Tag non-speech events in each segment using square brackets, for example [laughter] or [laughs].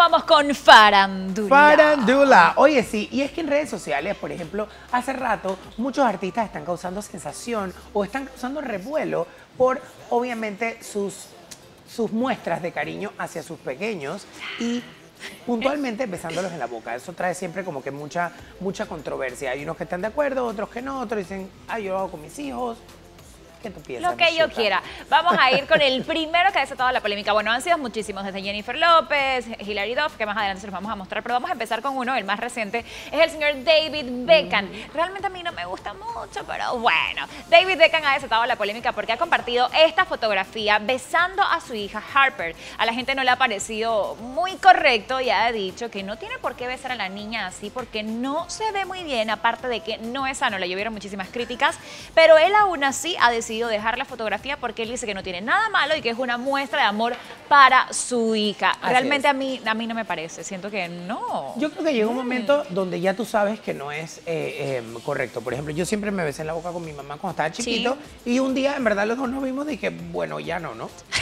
vamos con Farandula. Farandula. Oye, sí, y es que en redes sociales, por ejemplo, hace rato muchos artistas están causando sensación o están causando revuelo por, obviamente, sus, sus muestras de cariño hacia sus pequeños y puntualmente besándolos en la boca. Eso trae siempre como que mucha, mucha controversia. Hay unos que están de acuerdo, otros que no, otros dicen, ah, yo lo hago con mis hijos. ¿Qué tú piensas? Lo que yo quiera. Vamos a ir con el primero que ha desatado la polémica. Bueno, han sido muchísimos, desde Jennifer López, Hilary Duff, que más adelante se los vamos a mostrar, pero vamos a empezar con uno, el más reciente, es el señor David Beckham. Realmente a mí no me gusta mucho, pero bueno. David Beckham ha desatado la polémica porque ha compartido esta fotografía besando a su hija Harper. A la gente no le ha parecido muy correcto y ha dicho que no tiene por qué besar a la niña así porque no se ve muy bien, aparte de que no es sano. Le llovieron muchísimas críticas, pero él aún así ha decidido dejar la fotografía porque él dice que no tiene nada malo y que es una muestra de amor para su hija. Así Realmente es. a mí, a mí no me parece, siento que no. Yo creo que llega un momento donde ya tú sabes que no es eh, eh, correcto. Por ejemplo, yo siempre me besé en la boca con mi mamá cuando estaba chiquito y un día, en verdad, los dos nos vimos y dije, bueno, ya no, ¿no? [laughs]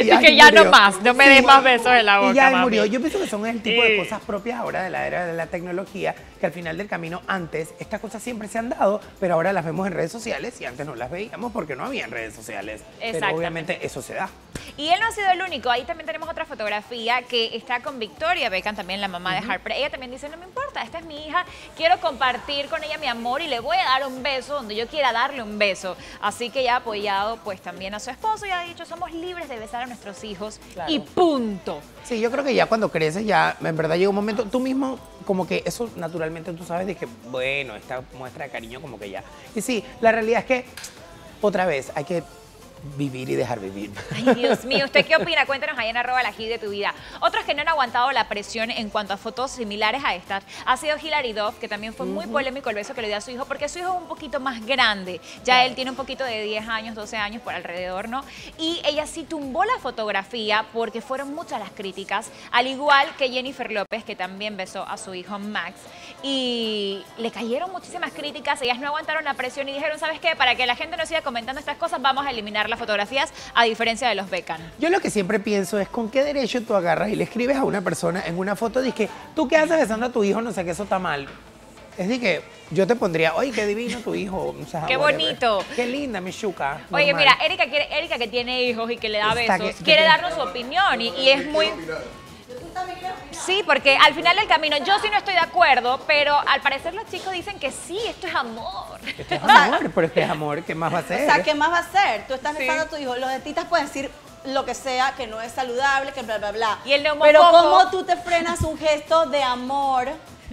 Y Dije, ya no más, no me des más besos en la boca, Y ya mami. murió. Yo pienso que son el tipo de Sí. cosas propias ahora de la era de la tecnología, que al final del camino, antes, estas cosas siempre se han dado, pero ahora las vemos en redes sociales y antes no las veíamos porque no había en redes sociales. Pero obviamente eso se da. Y él no ha sido el único. Ahí también tenemos otra fotografía que está con Victoria Beckham, también la mamá de Harper. Ella también dice, no me importa, esta es mi hija, quiero compartir con ella mi amor y le voy a dar un beso donde yo quiera darle un beso. Así que ella ha apoyado pues también a su esposo y ha dicho, somos libres de besar a nuestros hijos Claro. y punto. Sí, yo creo que ya cuando creces, ya en verdad llega un momento, tú mismo, como que eso naturalmente tú sabes de que, bueno, esta muestra de cariño, como que ya. Y sí, la realidad es que, otra vez, hay que vivir y dejar vivir. [laughs] Ay, Dios mío, ¿usted qué opina? Cuéntanos ahí en arroba la de tu vida. Otros que no han aguantado la presión en cuanto a fotos similares a estas ha sido Hilary Duff, que también fue muy polémico el beso que le dio a su hijo, porque su hijo es un poquito más grande. Ya él tiene un poquito de 10 años, 12 años por alrededor, ¿no? Y ella sí tumbó la fotografía porque fueron muchas las críticas, al igual que Jennifer López, que también besó a su hijo Max. Y le cayeron muchísimas críticas, ellas no aguantaron la presión y dijeron, ¿sabes qué? Para que la gente no siga comentando estas cosas, vamos a eliminar las fotografías, a diferencia de los Beckham. Yo lo que siempre pienso es con qué derecho tú agarras y le escribes a una persona en una foto, que tú qué haces besando a tu hijo, no sé que eso está mal. Es de que yo te pondría, oye, qué divino tu hijo. o sea, Qué whatever. bonito. Qué linda, mi chuca. Oye, mira, Erika, quiere, Erika que tiene hijos y que le da Está besos, que- quiere que- darnos su opinión y, y es muy... Sí, porque al final del camino yo sí no estoy de acuerdo, pero al parecer los chicos dicen que sí, esto es amor. Esto es amor, pero este es amor, ¿qué más va a O ser? sea, ¿qué más va a hacer? Tú estás Sí. besando a tu hijo, los dentistas pueden decir lo que sea, que no es saludable, que bla, bla, bla. Y el neumococo- Pero ¿cómo tú te frenas un gesto de amor,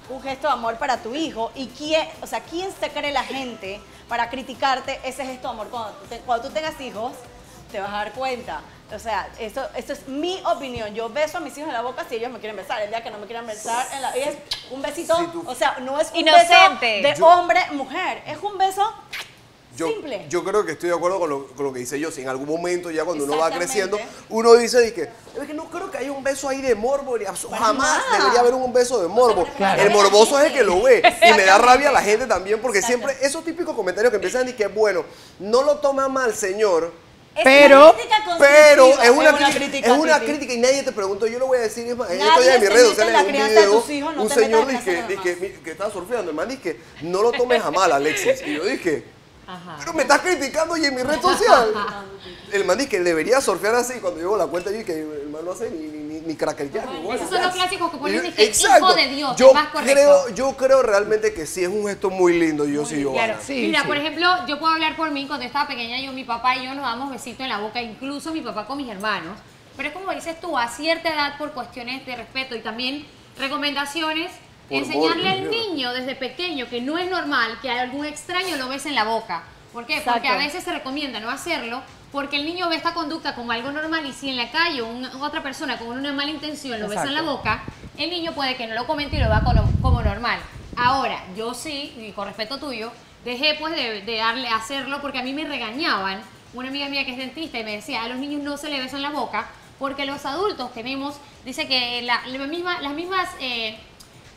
un gesto de amor para tu hijo? ¿Y quién, o sea, quién se cree la gente para criticarte ese gesto de amor? Cuando, te- cuando tú tengas hijos, te vas a dar cuenta. O sea, esto, esto es mi opinión. Yo beso a mis hijos en la boca si ellos me quieren besar. El día que no me quieran besar, en la, es un besito, Si tú- o sea, no es un Inocente. beso de Yo- hombre, mujer. Es un beso Yo, simple. yo creo que estoy de acuerdo con lo, con lo que dice yo. Si en algún momento, ya cuando uno va creciendo, uno dice que, es que no creo que haya un beso ahí de morbo. Jamás nada. debería haber un beso de morbo. Claro. El morboso es el que lo ve. Y me da rabia a la gente también, porque siempre esos típicos comentarios que empiezan y que, bueno, no lo toma mal, señor. Es Pero- una Pero es una, crítica, es una crítica y nadie te preguntó. Yo lo voy a decir, es más, en estos días en mis redes sociales un video, hijos, no un señor casa de que, que estaba surfeando. El man dice, no lo tomes a mal, Alexis. Y yo dije, pero me estás criticando y en mi red social. El man dice que debería surfear así. Cuando llevo la cuenta, yo dije, el man no hace ni, ni, ni, ni craquetear, ni Esos son los clásicos que ponen yo- que Exacto. hijo de Dios, yo más correcto. creo, yo creo realmente que sí es un gesto muy lindo, yo sí, Claro. Giovanna. Sí, Mira, sí. por ejemplo, yo puedo hablar por mí. Cuando yo estaba pequeña, yo, mi papá y yo nos damos besitos en la boca, incluso mi papá con mis hermanos. Pero es como dices tú, a cierta edad, por cuestiones de respeto y también recomendaciones, enseñarle al niño desde pequeño que no es normal que algún extraño lo bese en la boca. ¿Por qué? Porque a Exacto. veces se recomienda no hacerlo porque el niño ve esta conducta como algo normal y si en la calle un- otra persona con una mala intención lo besa en la Exacto. boca, el niño puede que no lo comente y lo vea como, como normal. Ahora, yo sí, y con respeto tuyo, dejé pues de, de darle hacerlo porque a mí me regañaban. Una amiga mía que es dentista y me decía, a los niños no se le besan la boca porque los adultos tenemos, dice que la- la misma- las mismas eh,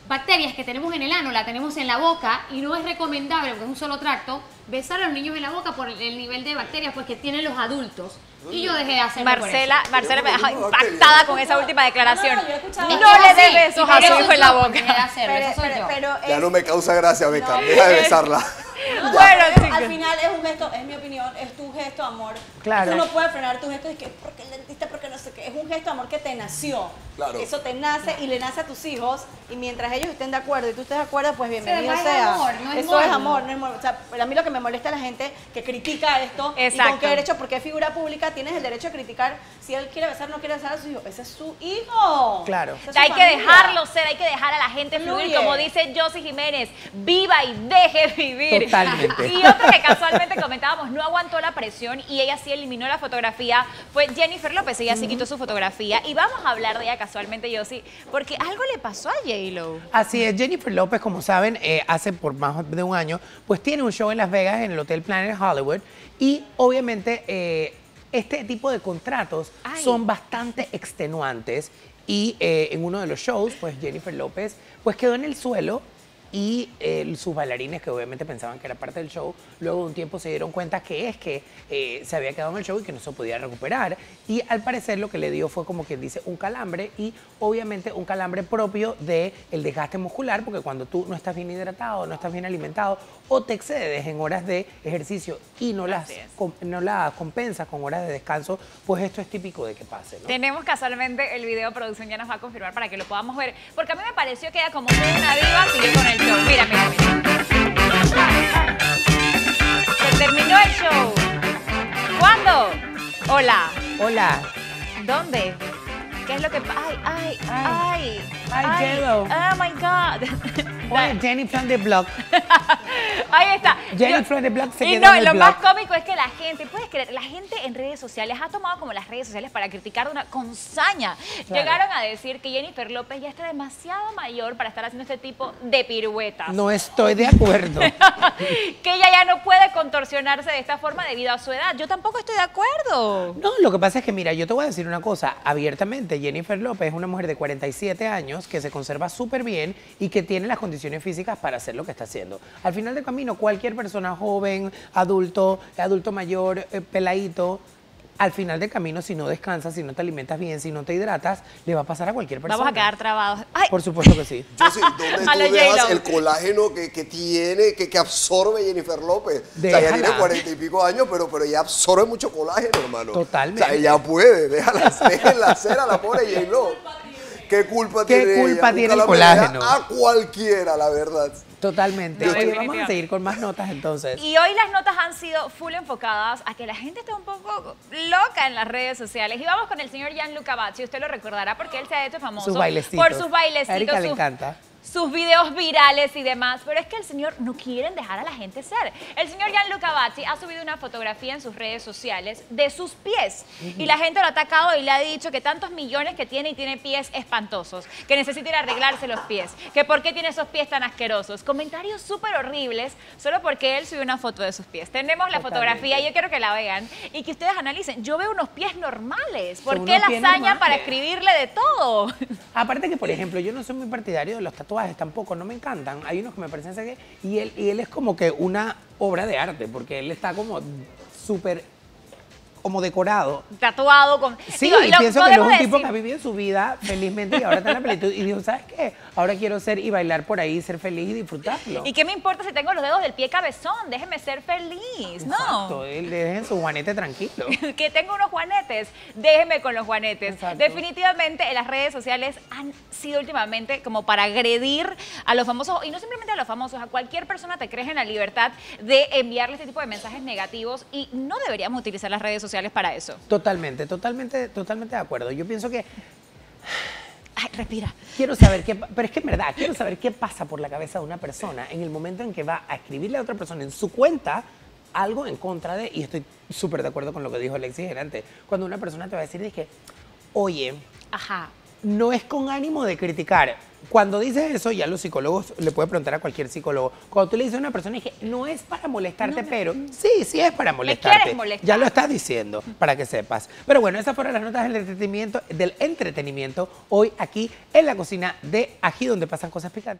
bacterias que tenemos en el ano la tenemos en la boca y no es recomendable, porque es un solo tracto, besar a los niños en la boca por el nivel de bacterias pues, que tienen los adultos. Y yo dejé de hacerlo por Marcela, eso. Marcela me no- impactada con esa última declaración. No, le sí, besos a su hijo en la boca. dejé de hacerlo, Pero, eso soy pero- yo. pero Ya no me causa gracia, Beca. No. Deja de besarla. [laughs] No, Bueno, al final es un gesto, es mi opinión, es tu gesto de amor. Claro. Tú no puedes frenar tu gesto de que porque el dentista, porque no sé qué. Es un gesto de amor que te nació. Claro. Eso te nace y le nace a tus hijos. Y mientras ellos estén de acuerdo y tú estés de acuerdo, pues bienvenido es sea. amor, no es Eso es amor, no es morbo. O sea, a mí lo que me molesta es la gente que critica esto. ¿Y Exacto. con qué derecho? Porque es figura pública, tienes el derecho a criticar si él quiere besar o no quiere besar a su hijo. Ese es su hijo. Claro. Es su Hay que dejarlo ser, hay que dejar a la gente fluir, Fluye. como dice Josie Jiménez, viva y deje vivir. Totalmente. Y otra que casualmente comentábamos, no aguantó la presión y ella sí eliminó la fotografía, fue Jennifer López, ella sí quitó su fotografía. Y vamos a hablar de ella casualmente, Josie, porque algo le pasó a J-Lo. Así es, Jennifer López, como saben, eh, hace por más de un año, pues tiene un show en Las Vegas, en el Hotel Planet Hollywood, y obviamente eh, este tipo de contratos Ay. son bastante extenuantes, y eh, en uno de los shows, pues Jennifer López, pues quedó en el suelo, y eh, sus bailarines, que obviamente pensaban que era parte del show, luego de un tiempo se dieron cuenta que es que eh, se había quedado en el show y que no se podía recuperar. Y al parecer lo que le dio fue como quien dice un calambre y obviamente un calambre propio del el desgaste muscular, porque cuando tú no estás bien hidratado, no estás bien alimentado o te excedes en horas de ejercicio y no las, com- no las compensas con horas de descanso, pues esto es típico de que pase. ¿no? Tenemos casualmente el video, producción ya nos va a confirmar para que lo podamos ver, porque a mí me pareció que ella como una diva siguió con el show. Mira, mira, mira. Se terminó el show. ¿Cuándo? Hola. Hola. ¿Dónde? ¿Qué es lo que pasa? Ay, ay, ay. Ay, J-Lo. Oh my God. [laughs] Oye, Jenny from the block. [laughs] Ahí está. Jenny Yo- from the block se y quedó no, en el lo más cómico es que la gente, puedes creer, la gente en redes sociales ha tomado como las redes sociales para criticar de una con saña. Claro. Llegaron a decir que Jennifer López ya está demasiado mayor para estar haciendo este tipo de piruetas. No estoy de acuerdo. [laughs] que ella ya no puede contorsionarse de esta forma debido a su edad. Yo tampoco estoy de acuerdo. No, lo que pasa es que, mira, yo te voy a decir una cosa abiertamente. Jennifer López es una mujer de 47 años que se conserva súper bien y que tiene las condiciones físicas para hacer lo que está haciendo. Al final del camino, cualquier persona joven, adulto, adulto mayor, eh, peladito, al final del camino, si no descansas, si no te alimentas bien, si no te hidratas, le va a pasar a cualquier persona. Vamos a quedar trabados. Ay, Por supuesto que sí. [laughs] Yo sí, ¿dónde A tú J-Lo. el colágeno que, que tiene, que, que absorbe Jennifer López? O sea, Déjala. ella tiene cuarenta y pico años, pero, pero ella absorbe mucho colágeno, hermano. Totalmente. O sea, ella puede, déjala, déjala [laughs] hacer a la pobre J-Lo. ¿Qué culpa ¿Qué tiene culpa ella? Tiene el le colágeno? A cualquiera, la verdad. Totalmente. No, Oye, vamos a seguir con más notas entonces. Y hoy las notas han sido full enfocadas a que la gente está un poco loca en las redes sociales. Y vamos con el señor Gianluca Bazzi, usted lo recordará porque él se ha hecho famoso Sus bailecitos. por sus bailecitos, A Erika le sus- encanta. Sus videos virales y demás, pero es que el señor no quieren dejar a la gente ser. El señor Gianluca Bazzi ha subido una fotografía en sus redes sociales de sus pies y la gente lo ha atacado y le ha dicho que tantos millones que tiene y tiene pies espantosos, que necesita ir a arreglarse los pies, que por qué tiene esos pies tan asquerosos. Comentarios súper horribles solo porque él subió una foto de sus pies. Tenemos la Totalmente. fotografía, yo quiero que la vean y que ustedes analicen. Yo veo unos pies normales. ¿Por Son qué la hazaña para normales. escribirle de todo? Aparte que, por ejemplo, yo no soy muy partidario de los tatuajes tampoco, no me encantan. Hay unos que me parecen que y él y él es como que una obra de arte porque él está como súper como decorado. Tatuado con... Sí, Digo, y lo pienso que no es un tipo que ha vivido su vida felizmente y ahora está en la plenitud y dijo, ¿sabes qué? Ahora quiero ser y bailar por ahí, ser feliz y disfrutarlo. ¿Y qué me importa si tengo los dedos del pie cabezón? Déjeme ser feliz, Exacto, ¿no? dejen su juanete tranquilo. [laughs] que tengo unos juanetes, déjeme con los juanetes. Exacto. Definitivamente en las redes sociales han sido últimamente como para agredir a los famosos, y no simplemente a los famosos, a cualquier persona te crees en la libertad de enviarle este tipo de mensajes negativos y no deberíamos utilizar las redes sociales para eso. Totalmente, totalmente, totalmente de acuerdo. Yo pienso que Ay, respira. Quiero saber qué, pero es que en verdad, quiero saber qué pasa por la cabeza de una persona en el momento en que va a escribirle a otra persona en su cuenta algo en contra de, y estoy súper de acuerdo con lo que dijo Alexis Gerante, cuando una persona te va a decir, dije, oye, Ajá. no es con ánimo de criticar. Cuando dices eso, ya los psicólogos le puede preguntar a cualquier psicólogo. Cuando tú le dices a una persona, dije, no es para molestarte, pero sí, sí es para molestarte. molestar. Ya lo estás diciendo, para que sepas. Pero bueno, esas fueron las notas del entretenimiento, del entretenimiento hoy aquí en la cocina de Ají, donde pasan cosas picantes.